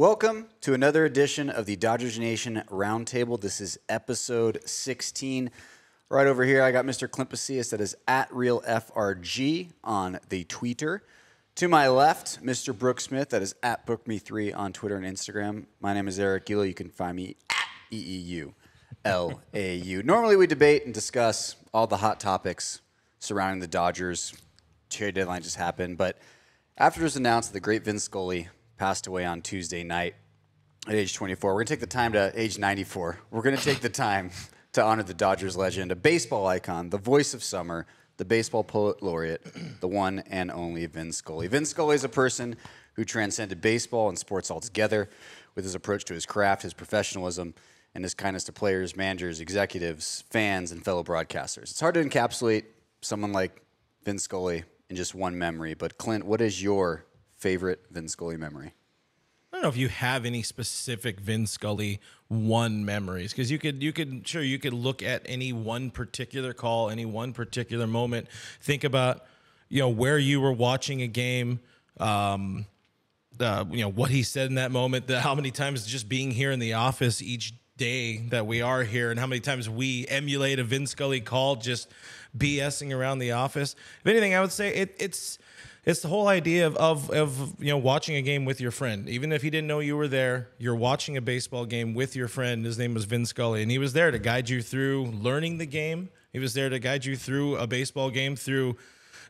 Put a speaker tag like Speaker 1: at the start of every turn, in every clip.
Speaker 1: Welcome to another edition of the Dodgers Nation Roundtable. This is episode 16. Right over here, I got Mr. Clint Pasillas that is at RealFRG on the Twitter. To my left, Mr. Brooke Smith that is at BookMe3 on Twitter and Instagram. My name is Eric Gila. You can find me at EEU LAU. Normally, we debate and discuss all the hot topics surrounding the Dodgers. Trade deadline just happened, but after it was announced that the great Vin Scully passed away on Tuesday night at age 24. We're going to take the time to age 94. We're going to take the time to honor the Dodgers legend, a baseball icon, the voice of summer, the baseball poet laureate, the one and only Vin Scully. Vin Scully is a person who transcended baseball and sports altogether with his approach to his craft, his professionalism, and his kindness to players, managers, executives, fans, and fellow broadcasters. It's hard to encapsulate someone like Vin Scully in just one memory, but Clint, what is your favorite Vin Scully memory?
Speaker 2: I don't know if you have any specific Vin Scully one memories because you could you could sure you could look at any one particular call, any one particular moment, think about you know where you were watching a game, um, uh, you know what he said in that moment, the, how many times just being here in the office each day that we are here, and how many times we emulate a Vin Scully call just BSing around the office. If anything, I would say it, it's it's the whole idea of, of, of you know watching a game with your friend. Even if he didn't know you were there you're watching a baseball game with your friend. His name was vin scully and he was there to guide you through learning the game. He was there to guide you through a baseball game through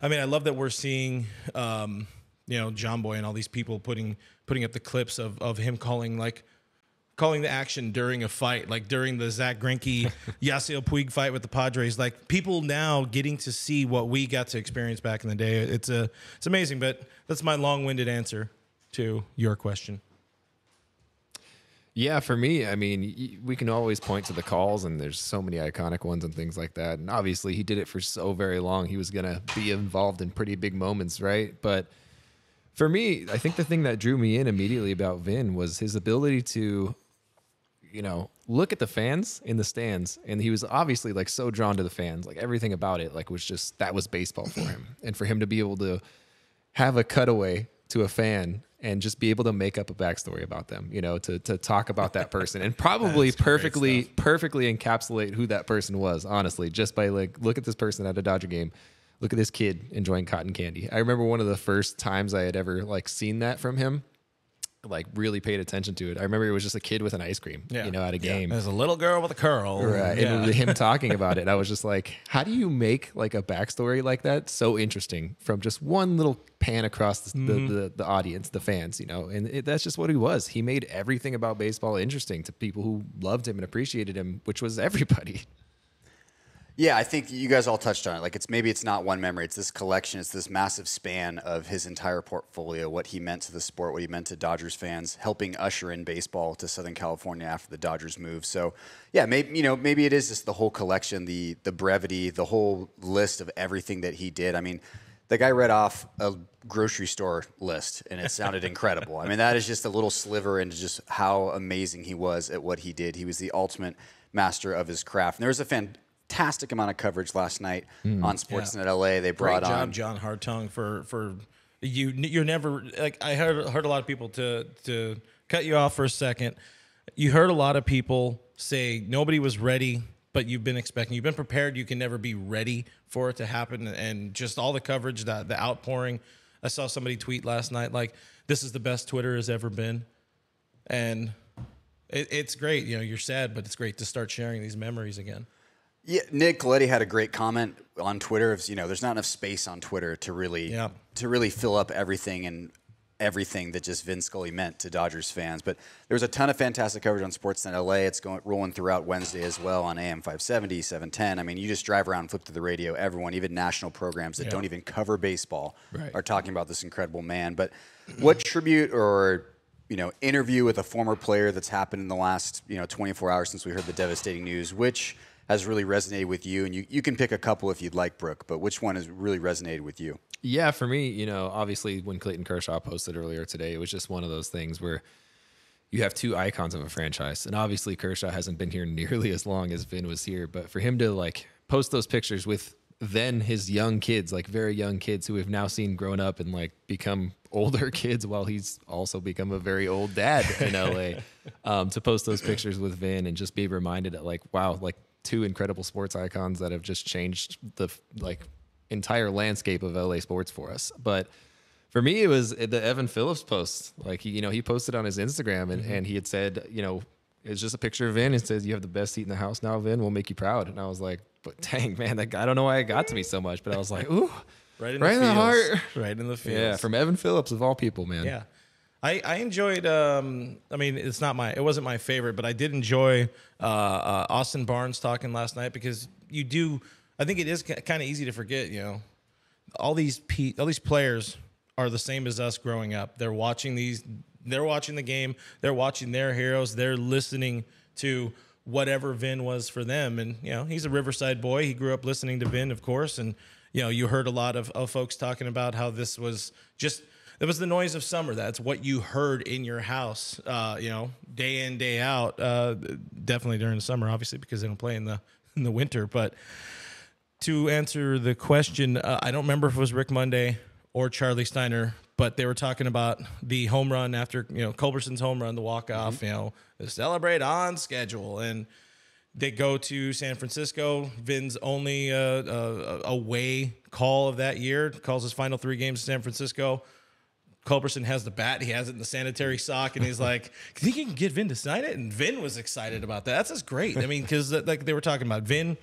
Speaker 2: i mean i love that we're seeing um, you know John Boy and all these people putting putting up the clips of, of him calling like calling the action during a fight, like during the Zack Greinke Yasiel Puig fight with the Padres. Like people now getting to see what we got to experience back in the day. It's a it's amazing. But that's my long winded answer to your question.
Speaker 3: Yeah, for me, I mean, we can always point to the calls, and there's so many iconic ones and things like that. And obviously, he did it for so very long. He was going to be involved in pretty big moments, right? But for me, I think the thing that drew me in immediately about Vin was his ability to you know, look at the fans in the stands, and he was obviously like so drawn to the fans. Like everything about it, like was just that was baseball for him, and for him to be able to have a cutaway to a fan and just be able to make up a backstory about them, you know, to to talk about that person and probably perfectly perfectly encapsulate who that person was, honestly, just by like look at this person at a Dodger game. Look at this kid enjoying cotton candy. I remember one of the first times I had ever like seen that from him like really paid attention to it. I remember it was just a kid with an ice cream, yeah. you know, at a game.
Speaker 2: Yeah. There's a little girl with a curl.
Speaker 3: Right. Yeah. And him talking about it. I was just like, how do you make like a backstory like that so interesting from just one little pan across the, mm-hmm. the, the, the, audience, the fans, you know? And it, that's just what he was. He made everything about baseball interesting to people who loved him and appreciated him, which was everybody.
Speaker 1: Yeah, I think you guys all touched on it. Like it's maybe it's not one memory; it's this collection. It's this massive span of his entire portfolio, what he meant to the sport, what he meant to Dodgers fans, helping usher in baseball to Southern California after the Dodgers move. So, yeah, maybe you know maybe it is just the whole collection, the the brevity, the whole list of everything that he did. I mean, the guy read off a grocery store list, and it sounded incredible. I mean, that is just a little sliver into just how amazing he was at what he did. He was the ultimate master of his craft. And there was a fan fantastic amount of coverage last night mm, on Sportsnet yeah. LA. They brought
Speaker 2: Great job,
Speaker 1: on
Speaker 2: John Hartung for for you. You're never like I heard heard a lot of people to to cut you off for a second. You heard a lot of people say nobody was ready, but you've been expecting. You've been prepared. You can never be ready for it to happen, and just all the coverage, that the outpouring. I saw somebody tweet last night like, "This is the best Twitter has ever been," and it, it's great. You know, you're sad, but it's great to start sharing these memories again.
Speaker 1: Yeah, Nick Coletti had a great comment on Twitter. Of you know, there's not enough space on Twitter to really yeah. to really fill up everything and everything that just Vin Scully meant to Dodgers fans. But there was a ton of fantastic coverage on Sportsnet LA. It's going rolling throughout Wednesday as well on AM 570, 710. I mean, you just drive around, flip to the radio. Everyone, even national programs that yeah. don't even cover baseball, right. are talking about this incredible man. But what tribute or you know interview with a former player that's happened in the last you know 24 hours since we heard the devastating news? Which has really resonated with you? And you, you can pick a couple if you'd like, Brooke, but which one has really resonated with you?
Speaker 3: Yeah, for me, you know, obviously when Clayton Kershaw posted earlier today, it was just one of those things where you have two icons of a franchise. And obviously Kershaw hasn't been here nearly as long as Vin was here, but for him to like post those pictures with then his young kids, like very young kids who we've now seen grown up and like become older kids while he's also become a very old dad in LA. um, to post those pictures with Vin and just be reminded that like, wow, like two incredible sports icons that have just changed the like entire landscape of LA sports for us. But for me, it was the Evan Phillips post. Like he, you know, he posted on his Instagram and, mm-hmm. and he had said, you know, it's just a picture of Vin and says, "You have the best seat in the house now, Vin. We'll make you proud." And I was like, "But dang, man, that guy, I don't know why it got to me so much." But I was like, "Ooh,
Speaker 2: Right in
Speaker 3: Right
Speaker 2: the,
Speaker 3: in the heart.
Speaker 2: Right in the field.
Speaker 3: yeah." From Evan Phillips of all people, man.
Speaker 2: Yeah. I, I enjoyed. Um, I mean, it's not my. It wasn't my favorite, but I did enjoy uh, uh, Austin Barnes talking last night because you do. I think it is kind of easy to forget. You know, all these pe- all these players are the same as us growing up. They're watching these. They're watching the game. They're watching their heroes. They're listening to whatever Vin was for them. And you know, he's a Riverside boy. He grew up listening to Vin, of course. And you know, you heard a lot of, of folks talking about how this was just it was the noise of summer. That's what you heard in your house, uh, you know, day in day out. Uh, definitely during the summer, obviously, because they don't play in the in the winter. But to answer the question, uh, I don't remember if it was Rick Monday or Charlie Steiner, but they were talking about the home run after you know Culberson's home run, the walk off. You know, celebrate on schedule, and they go to San Francisco. Vin's only uh, uh, away call of that year calls his final three games to San Francisco. Culberson has the bat. He has it in the sanitary sock, and he's like, "You think you can get Vin to sign it?" And Vin was excited about that. That's just great. I mean, because like they were talking about Vin,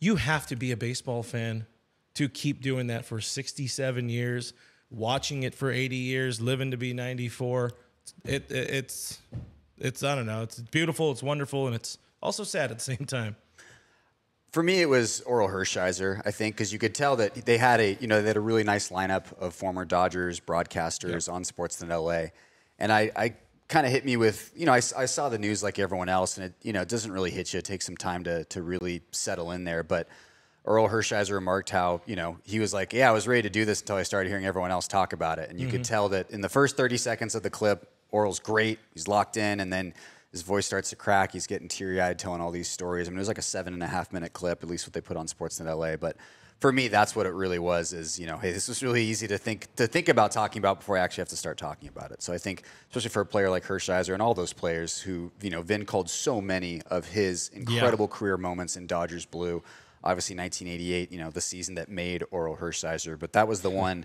Speaker 2: you have to be a baseball fan to keep doing that for 67 years, watching it for 80 years, living to be 94. It, it it's it's I don't know. It's beautiful. It's wonderful, and it's also sad at the same time.
Speaker 1: For me, it was Orel Hershiser, I think, because you could tell that they had a, you know, they had a really nice lineup of former Dodgers broadcasters on Sportsnet LA, and I, I kind of hit me with, you know, I, I saw the news like everyone else, and it, you know, it doesn't really hit you. It takes some time to to really settle in there, but. Orel Hershiser remarked how, you know, he was like, Yeah, I was ready to do this until I started hearing everyone else talk about it. And you could mm-hmm. tell that in the first 30 seconds of the clip, Orel's great. He's locked in. And then his voice starts to crack. He's getting teary eyed telling all these stories. I mean, it was like a seven and a half minute clip, at least what they put on Sportsnet LA. But for me, that's what it really was is, you know, hey, this was really easy to think to think about talking about before I actually have to start talking about it. So I think, especially for a player like Hershiser and all those players who, you know, Vin called so many of his incredible career moments in Dodgers blue obviously 1988, you know, the season that made Orel Hershiser, but that was the one,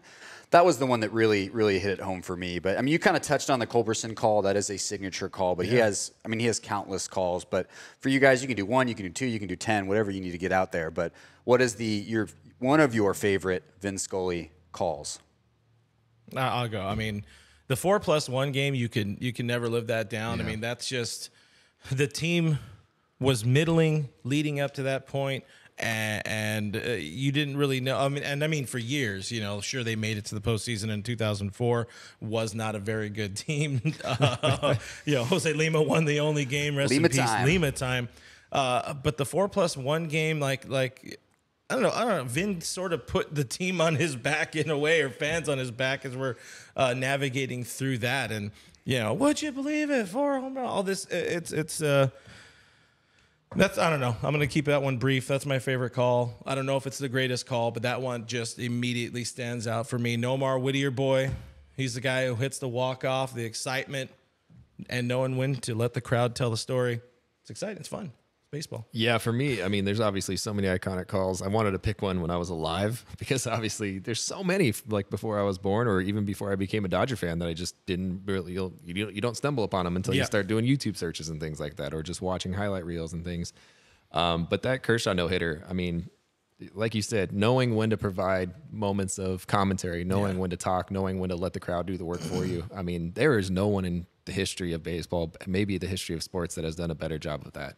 Speaker 1: that was the one that really, really hit it home for me. But I mean, you kind of touched on the Culberson call. That is a signature call, but he has, I mean, he has countless calls. But for you guys, you can do one, you can do two, you can do ten, whatever you need to get out there. But what is the your one of your favorite Vin Scully calls?
Speaker 2: I- I'll go. I mean, the four plus one game, you can you can never live that down. I mean, that's just the team was middling leading up to that point, and, and uh, you didn't really know. I mean, and I mean for years, you know, sure they made it to the postseason in 2004. Was not a very good team. uh, you know, Jose Lima won the only game. Rest
Speaker 1: Lima
Speaker 2: in peace,
Speaker 1: time.
Speaker 2: Lima time. Uh, but the four plus one game, like like I don't know. I don't know. Vin sort of put the team on his back in a way, or fans on his back as we're uh, navigating through that. And you know, would you believe it? Four home run, all this. It's it's. Uh, that's I don't know. I'm gonna keep that one brief. That's my favorite call. I don't know if it's the greatest call, but that one just immediately stands out for me. Nomar Whittier boy, he's the guy who hits the walk off, the excitement, and knowing when to let the crowd tell the story. It's exciting. It's fun. Baseball.
Speaker 3: Yeah, for me, I mean, there's obviously so many iconic calls. I wanted to pick one when I was alive because obviously there's so many like before I was born or even before I became a Dodger fan that I just didn't really you'll, you don't you don't stumble upon them until
Speaker 2: Yeah.
Speaker 3: you start doing YouTube searches and things like that or just watching highlight reels and things. Um, but that Kershaw no hitter, I mean, like you said, knowing when to provide moments of commentary, knowing when to talk, knowing when to let the crowd do the work for you. I mean, there is no one in the history of baseball, maybe the history of sports, that has done a better job of that.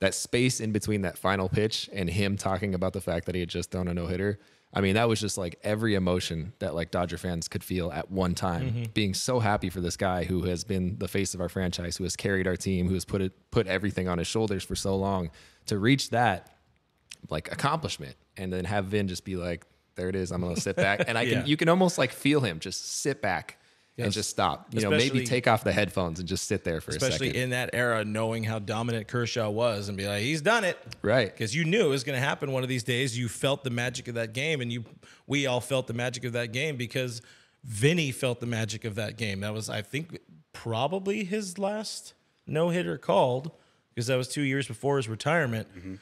Speaker 3: That space in between that final pitch and him talking about the fact that he had just thrown a no hitter. I mean, that was just like every emotion that like Dodger fans could feel at one time. Mm-hmm. Being so happy for this guy who has been the face of our franchise, who has carried our team, who has put it put everything on his shoulders for so long. To reach that like accomplishment and then have Vin just be like, there it is, I'm gonna sit back. And I can
Speaker 2: Yeah.
Speaker 3: you can almost like feel him just sit back and just stop. You know, maybe take off the headphones and just sit there for a second.
Speaker 2: especially in that era, knowing how dominant Kershaw was, and be like, he's done it,
Speaker 3: Right.
Speaker 2: Because you knew it was going to happen one of these days. You felt the magic of that game, and you, we all felt the magic of that game because Vinny felt the magic of that game. That was, I think, probably his last no hitter called because that was two years before his retirement. Mm-hmm.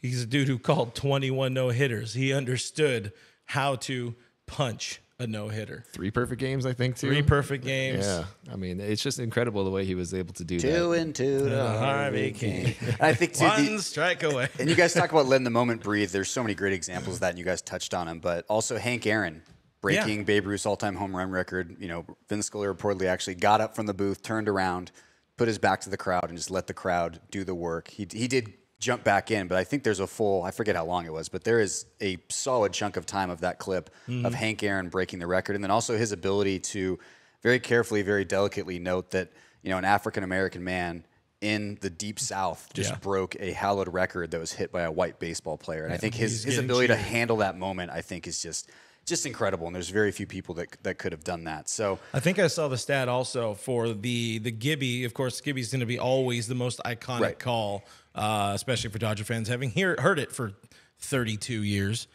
Speaker 2: He's a dude who called 21 no hitters. He understood how to punch a no hitter.
Speaker 3: Three perfect games, I think, too.
Speaker 2: Three perfect games.
Speaker 3: Yeah. I mean, it's just incredible the way he was able to do
Speaker 1: Two
Speaker 3: that.
Speaker 1: and two to
Speaker 2: Harvey
Speaker 1: Harvey King. I think too,
Speaker 2: One
Speaker 1: the,
Speaker 2: strike away.
Speaker 1: and you guys talk about letting the moment breathe. There's so many great examples of that, and you guys touched on them. But also Hank Aaron breaking
Speaker 2: Yeah.
Speaker 1: Babe Ruth's all-time home run record. You know, Vin Scully reportedly actually got up from the booth, turned around, put his back to the crowd, and just let the crowd do the work. He he did jump back in, but I think there's a full I forget how long it was, but there is a solid chunk of time of that clip mm-hmm. of Hank Aaron breaking the record, and then also his ability to very carefully, very delicately note that you know an African American man in the deep mm-hmm. South just
Speaker 2: Yeah.
Speaker 1: broke a hallowed record that was hit by a white baseball player, and I think his his ability to handle that moment, I think, is just just incredible, and there's very few people that that could have done that. So.
Speaker 2: I think I saw the stat also for the the Gibby. Of course, Gibby's going to be always the most iconic
Speaker 1: Right.
Speaker 2: call, uh, especially for Dodger fans, having hear, heard it for 32 years.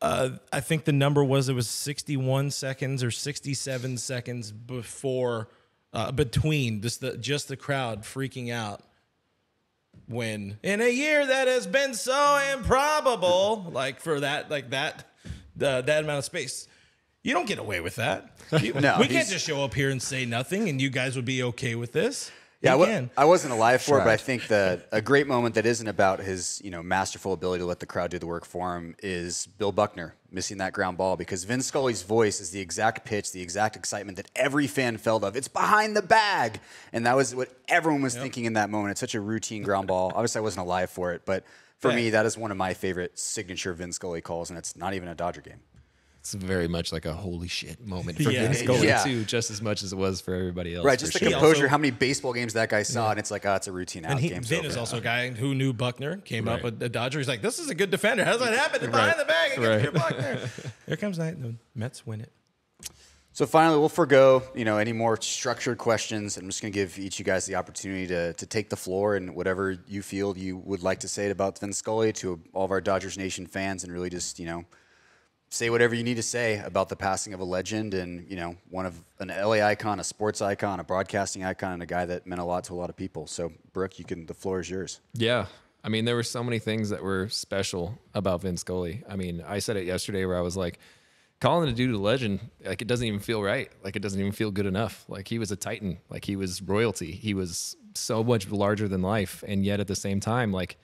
Speaker 2: Uh, I think the number was it was 61 seconds or 67 seconds before uh, between just the just the crowd freaking out when in a year that has been so improbable like for that like that uh, that amount of space. You don't get away with that. You-
Speaker 1: No,
Speaker 2: we can't just show up here and say nothing and you guys would be okay with this
Speaker 1: Yeah, I,
Speaker 2: You can.
Speaker 1: I wasn't alive for it, but I think that a great moment that isn't about his, you know, masterful ability to let the crowd do the work for him is Bill Buckner missing that ground ball because Vin Scully's voice is the exact pitch, the exact excitement that every fan felt of. It's behind the bag, and that was what everyone was thinking in that moment. It's such a routine ground ball. Obviously, I wasn't alive for it, but for
Speaker 2: Yeah.
Speaker 1: me, that is one of my favorite signature Vince Scully calls, and it's not even a Dodger game.
Speaker 3: It's very much like a holy shit moment for
Speaker 2: Yeah.
Speaker 3: Vin Scully,
Speaker 1: Yeah.
Speaker 3: too, just as much as it was for everybody else.
Speaker 1: Right, just the
Speaker 3: sure.
Speaker 1: composure.
Speaker 2: also-
Speaker 1: how many baseball games that guy saw, and it's like, oh, it's a routine out
Speaker 2: and he,
Speaker 1: game.
Speaker 2: Vin is also a guy who knew Buckner, came up with the Dodger. He's like, "This is a good defender. How's that happen? Behind
Speaker 3: Right.
Speaker 2: the bag against
Speaker 3: Right.
Speaker 2: your Buckner." Here comes Knight. The Mets win it.
Speaker 1: So finally, we'll forego you know any more structured questions. I'm just going to give each of you guys the opportunity to to take the floor and whatever you feel you would like to say about Vin Scully to all of our Dodgers Nation fans, and really just you know say whatever you need to say about the passing of a legend and you know one of an LA icon, a sports icon, a broadcasting icon, and a guy that meant a lot to a lot of people. So Brooke, you can. The floor is yours.
Speaker 3: Yeah. I mean, there were so many things that were special about Vin Scully. I mean, I said it yesterday where I was like, calling a dude a legend, like it doesn't even feel right. Like it doesn't even feel good enough. Like he was a titan. Like he was royalty. He was so much larger than life. And yet at the same time, like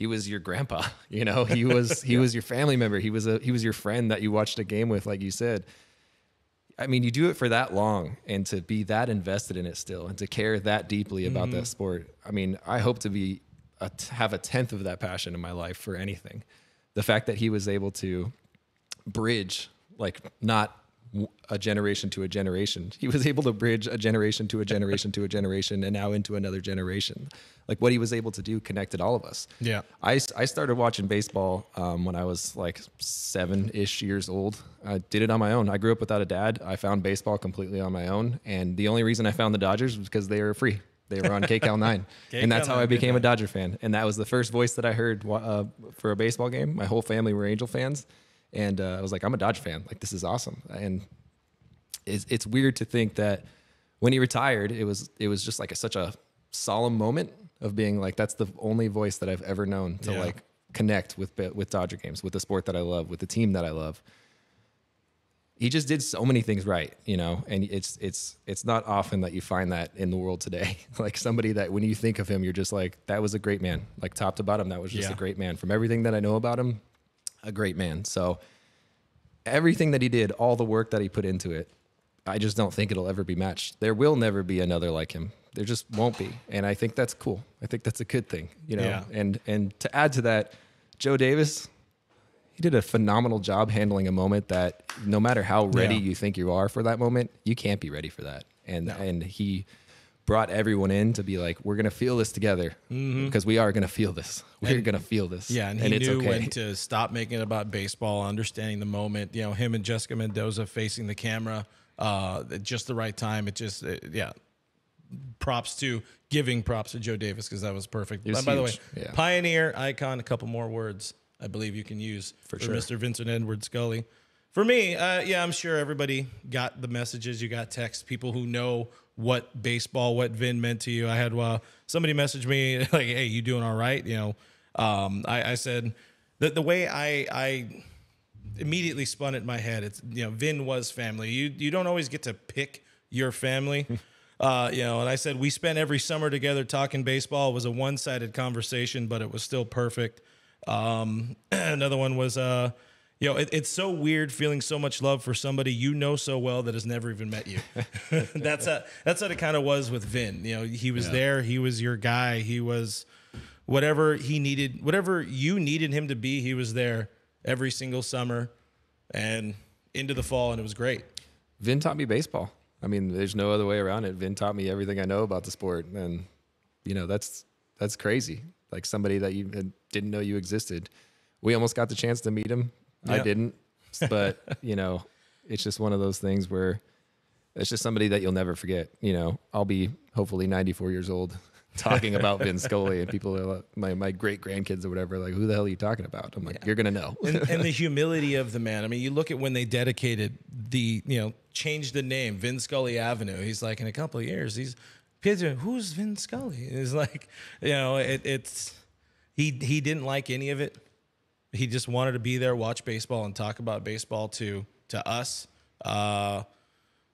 Speaker 3: he was your grandpa, you know, he was, he was your family member. He was a, he was your friend that you watched a game with, like you said. I mean, you do it for that long and to be that invested in it still and to care that deeply about
Speaker 2: Mm-hmm.
Speaker 3: that sport. I mean, I hope to be a, have a tenth of that passion in my life for anything. The fact that he was able to bridge, like not a generation to a generation. He was able to bridge a generation to a generation to a generation and now into another generation. Like what he was able to do connected all of us.
Speaker 2: Yeah.
Speaker 3: I, I started watching baseball um, when I was like seven ish years old. I did it on my own. I grew up without a dad. I found baseball completely on my own. And the only reason I found the Dodgers was because they were free. They were on KCAL 9. and that's how I became a Dodger fan. And that was the first voice that I heard uh, for a baseball game. My whole family were Angel fans. And uh, I was like, I'm a Dodger fan. Like, this is awesome. And it's, it's weird to think that when he retired, it was it was just like a, such a solemn moment of being like, that's the only voice that I've ever known to
Speaker 2: Yeah.
Speaker 3: like connect with with Dodger games, with the sport that I love, with the team that I love. He just did so many things right, you know, and it's it's it's not often that you find that in the world today. like somebody that when you think of him, you're just like, that was a great man, like top to bottom, that was just
Speaker 2: Yeah.
Speaker 3: a great man. From everything that I know about him, a great man. So everything that he did, all the work that he put into it, I just don't think it'll ever be matched. There will never be another like him. There just won't be. And I think that's cool. I think that's a good thing, you know.
Speaker 2: Yeah.
Speaker 3: And and to add to that, Joe Davis, he did a phenomenal job handling a moment that no matter how ready
Speaker 2: Yeah.
Speaker 3: you think you are for that moment, you can't be ready for that. And and he brought everyone in to be like, we're gonna feel this together because we are gonna feel this. We're gonna feel this.
Speaker 2: Mm-hmm. Yeah, and he
Speaker 3: it's
Speaker 2: knew
Speaker 3: okay.
Speaker 2: when to stop making it about baseball, understanding the moment. You know, him and Jessica Mendoza facing the camera uh, at just the right time. It just, it, yeah. Props to giving props to Joe Davis because that was perfect.
Speaker 3: was
Speaker 2: And by the way.
Speaker 3: Yeah.
Speaker 2: pioneer, icon, a couple more words I believe you can use for,
Speaker 3: sure.
Speaker 2: Mr. Vincent Edward Scully. For me, uh, yeah, I'm sure everybody got the messages. You got texts, people who know what baseball, what Vin meant to you. I had uh, somebody message me like, "Hey, you doing all right?" You know, um, I, I said that the way I I immediately spun it in my head. It's you know, Vin was family. You you don't always get to pick your family. Uh, you know, and I said we spent every summer together talking baseball. It was a one-sided conversation, but it was still perfect. Um, another one was, uh, you know, it, it's so weird feeling so much love for somebody you know so well that has never even met you. that's a, that's what it kind of was with Vin. You know, he was there. He was your guy. He was whatever he needed, whatever you needed him to be. He was there every single summer and into the fall, and it was great.
Speaker 3: Vin taught me baseball. I mean, there's no other way around it. Vin taught me everything I know about the sport, and you know that's that's crazy. Like somebody that you uh, didn't know you existed. We almost got the chance to meet him. I didn't, but you know, it's just one of those things where it's just somebody that you'll never forget. You know, I'll be hopefully 94 years old talking about Vin Scully, and people are like, my my great grandkids or whatever, like, who the hell are you talking about? I'm like, you're gonna know.
Speaker 2: and, and the humility of the man. I mean, you look at when they dedicated the, you know, changed the name, Vin Scully Avenue. He's like, in a couple of years, he's kids are, who's Vin Scully? It's like, you know, it, it's he he didn't like any of it. He just wanted to be there, watch baseball, and talk about baseball to to us. Uh,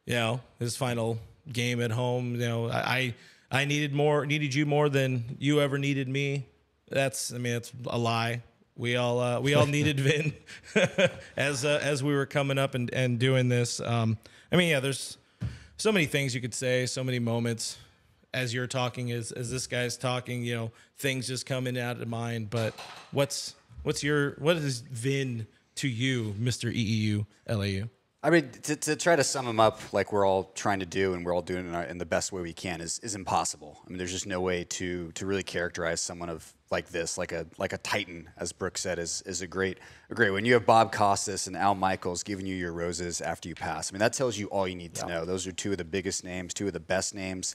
Speaker 2: you know, his final game at home. You know, I I needed more, needed you more than you ever needed me. That's, I mean, that's a lie. We all uh, we all needed Vin as uh, as we were coming up and and doing this. Um, I mean, yeah, there's so many things you could say, so many moments as you're talking, as as this guy's talking. You know, things just coming out of mind. But what's what's your what is Vin to you, Mister EEU LAU?
Speaker 1: I mean, to, to try to sum them up like we're all trying to do and we're all doing it in, our, in the best way we can is, is impossible. I mean, there's just no way to to really characterize someone of like this, like a like a titan, as Brooke said, is is a great a great. When you have Bob Costas and Al Michaels giving you your roses after you pass, I mean, that tells you all you need to know. Those are two of the biggest names, two of the best names.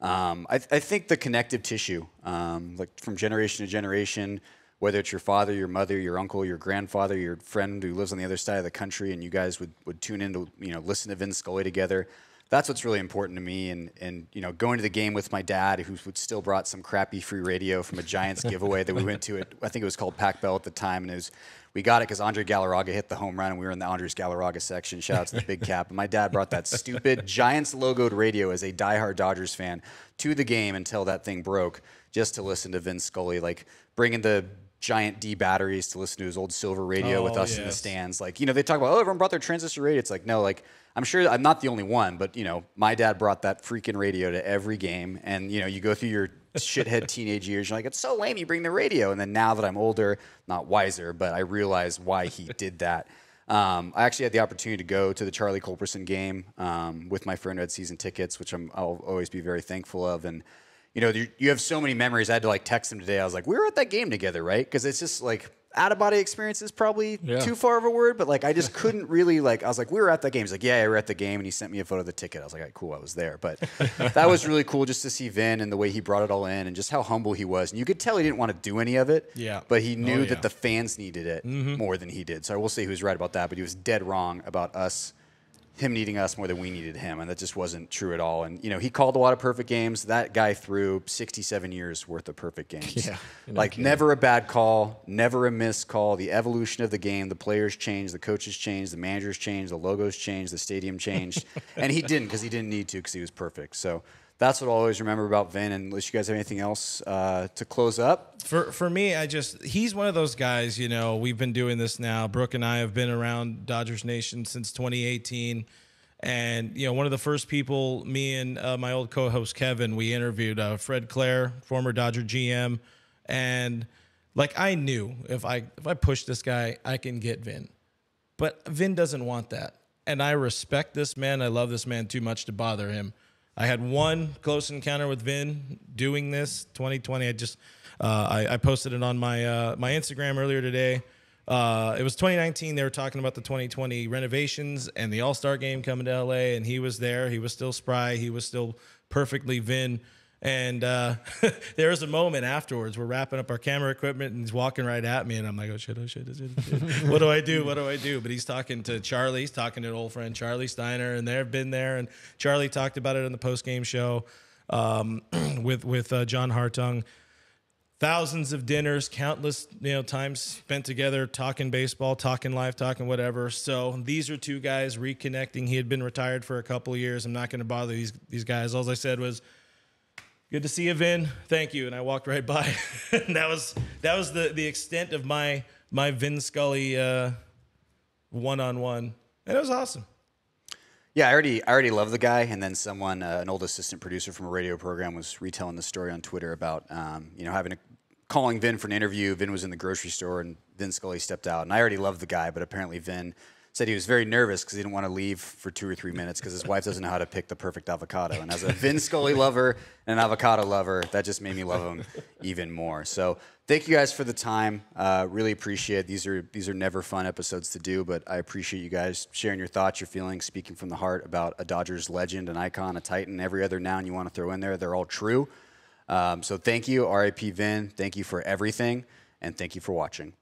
Speaker 1: Um, I, I think the connective tissue, um, like from generation to generation, whether it's your father, your mother, your uncle, your grandfather, your friend who lives on the other side of the country, and you guys would, would tune in to you know listen to Vin Scully together. That's what's really important to me, and and you know going to the game with my dad, who still brought some crappy free radio from a Giants giveaway that we went to. It I think it was called Pac Bell at the time, and it was we got it because Andre Galarraga hit the home run, and we were in the Andres Galarraga section. Shout out to the big cap. And my dad brought that stupid Giants logoed radio as a diehard Dodgers fan to the game until that thing broke, just to listen to Vin Scully, like bringing the giant D batteries to listen to his old silver radio with
Speaker 2: Oh,
Speaker 1: us in the stands. Like, you know, they talk about, oh, everyone brought their transistor radio. It's like, no, like, I'm sure I'm not the only one, but, you know, my dad brought that freaking radio to every game. And, you know, you go through your shithead teenage years, you're like, it's so lame you bring the radio. And then now that I'm older, not wiser, but I realize why he did that. Um, I actually had the opportunity to go to the Charlie Culberson game um, with my friend who had season tickets, which I'm, I'll always be very thankful of. And, you know, you, you have so many memories. I had to like text him today. I was like, we were at that game together, right? Because it's just like out of body experience is probably
Speaker 3: Yeah.
Speaker 1: too far of a word, but like I just couldn't really like. I was like, we were at that game. He's like, yeah, we were at the game, and he sent me a photo of the ticket. I was like, all right, cool, I was there. But that was really cool just to see Vin and the way he brought it all in, and just how humble he was. And you could tell he didn't want to do any of it.
Speaker 2: Yeah.
Speaker 1: But he
Speaker 2: Oh,
Speaker 1: knew
Speaker 2: yeah.
Speaker 1: that the fans needed it mm-hmm. more than he did. So I will say he was right about that, but he was dead wrong about us him needing us more than we needed him, and that just wasn't true at all. And you know, he called a lot of perfect games. That guy threw 67 years worth of perfect games.
Speaker 3: Yeah, no
Speaker 1: like
Speaker 3: kidding.
Speaker 1: never a bad call, never a missed call. The evolution of the game, the players changed, the coaches changed, the managers changed, the logos changed, the stadium changed, and he didn't because he didn't need to because he was perfect. So. That's what I'll always remember about Vin. Unless you guys have anything else uh, to close up,
Speaker 2: For for me, I just he's one of those guys. You know, we've been doing this now. Brooke and I have been around Dodgers Nation since 2018, and you know, one of the first people, me and uh, my old co-host Kevin, we interviewed uh, Fred Claire, former Dodger GM, and like I knew if I if I push this guy, I can get Vin, but Vin doesn't want that, and I respect this man. I love this man too much to bother him. I had one close encounter with Vin doing this 2020. I just uh, I, I posted it on my uh, my Instagram earlier today. uh, it was 2019. They were talking about the 2020 renovations and the All Star game coming to LA, and he was there. He was still spry. He was still perfectly Vin. And uh, there was a moment afterwards. We're wrapping up our camera equipment, and he's walking right at me, and I'm like, "Oh shit! Oh shit! Oh shit! Oh, shit. what do I do? What do I do?" But he's talking to Charlie. He's talking to an old friend, Charlie Steiner, and they've been there. And Charlie talked about it in the post game show um, with with uh, John Hartung thousands of dinners, countless you know times spent together talking baseball, talking life, talking whatever. So these are two guys reconnecting. He had been retired for a couple of years. I'm not going to bother these these guys. All I said was, "Good to see you, Vin. Thank you," and I walked right by. that was that was the the extent of my my Vin Scully one on one, and it was awesome.
Speaker 1: Yeah, I already I already love the guy, and then someone, uh, an old assistant producer from a radio program, was retelling the story on Twitter about um, you know having a calling Vin for an interview. Vin was in the grocery store and Vin Scully stepped out. And I already loved the guy, but apparently Vin said he was very nervous because he didn't want to leave for two or three minutes because his wife doesn't know how to pick the perfect avocado. And as a Vin Scully lover and an avocado lover, that just made me love him even more. So thank you guys for the time. Uh, really appreciate it. These are these are never fun episodes to do, but I appreciate you guys sharing your thoughts, your feelings, speaking from the heart about a Dodgers legend, an icon, a Titan, every other noun you want to throw in there. They're all true. Um, so thank you, RIP Vin. Thank you for everything, and thank you for watching.